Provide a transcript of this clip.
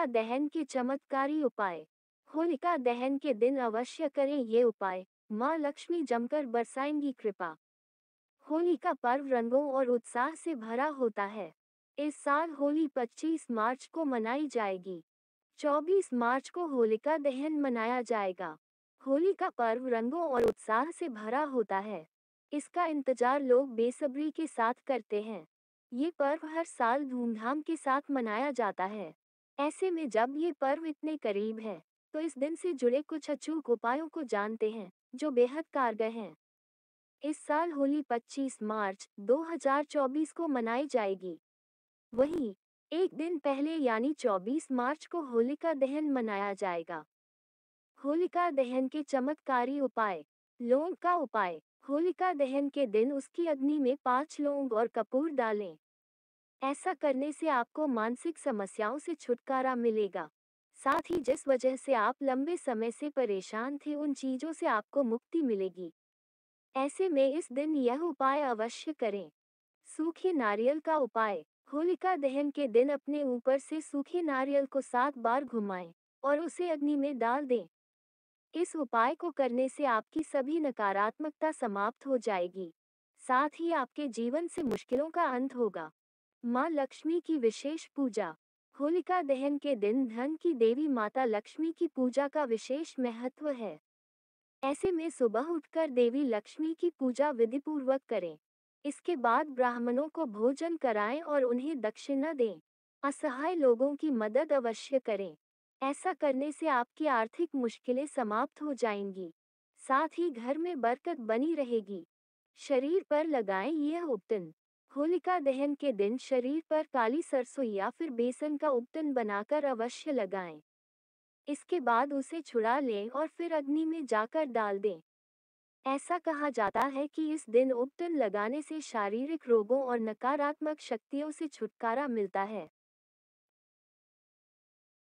होलिका दहन के चमत्कारी उपाय। होलिका दहन के दिन अवश्य करें ये उपाय। माँ लक्ष्मी जमकर बरसाएँगी कृपा। होली का पर्व रंगों और उत्साह से भरा होता है। इस साल होली 25 मार्च को मनाई जाएगी। 24 मार्च को होलिका दहन मनाया जाएगा। होली का पर्व रंगों और उत्साह से भरा होता है। इसका इंतज़ार लोग बेसब्री के साथ करते हैं। ये पर्व हर साल धूमधाम के साथ मनाया जाता है। ऐसे में जब ये पर्व इतने करीब है तो इस दिन से जुड़े कुछ अचूक उपायों को जानते हैं, जो बेहद कारगर हैं। इस साल होली 25 मार्च 2024 को मनाई जाएगी। वहीं, एक दिन पहले यानी 24 मार्च को होलिका दहन मनाया जाएगा। होलिका दहन के चमत्कारी उपाय। लौंग का उपाय। होलिका दहन के दिन उसकी अग्नि में पाँच लौंग और कपूर डालें। ऐसा करने से आपको मानसिक समस्याओं से छुटकारा मिलेगा। साथ ही जिस वजह से आप लंबे समय से परेशान थे, उन चीज़ों से आपको मुक्ति मिलेगी। ऐसे में इस दिन यह उपाय अवश्य करें। सूखे नारियल का उपाय, होलिका दहन के दिन अपने ऊपर से सूखे नारियल को सात बार घुमाएँ और उसे अग्नि में डाल दें। इस उपाय को करने से आपकी सभी नकारात्मकता समाप्त हो जाएगी। साथ ही आपके जीवन से मुश्किलों का अंत होगा। माँ लक्ष्मी की विशेष पूजा। होलिका दहन के दिन धन की देवी माता लक्ष्मी की पूजा का विशेष महत्व है। ऐसे में सुबह उठकर देवी लक्ष्मी की पूजा विधिपूर्वक करें। इसके बाद ब्राह्मणों को भोजन कराएँ और उन्हें दक्षिणा दें। असहाय लोगों की मदद अवश्य करें। ऐसा करने से आपकी आर्थिक मुश्किलें समाप्त हो जाएँगी। साथ ही घर में बरकत बनी रहेगी। शरीर पर लगाएँ यह उपटन होलिका दहन के दिन शरीर पर काली सरसों या फिर बेसन का उपटन बनाकर अवश्य लगाएँ। इसके बाद उसे छुड़ा लें और फिर अग्नि में जाकर डाल दें। ऐसा कहा जाता है कि इस दिन उपटन लगाने से शारीरिक रोगों और नकारात्मक शक्तियों से छुटकारा मिलता है।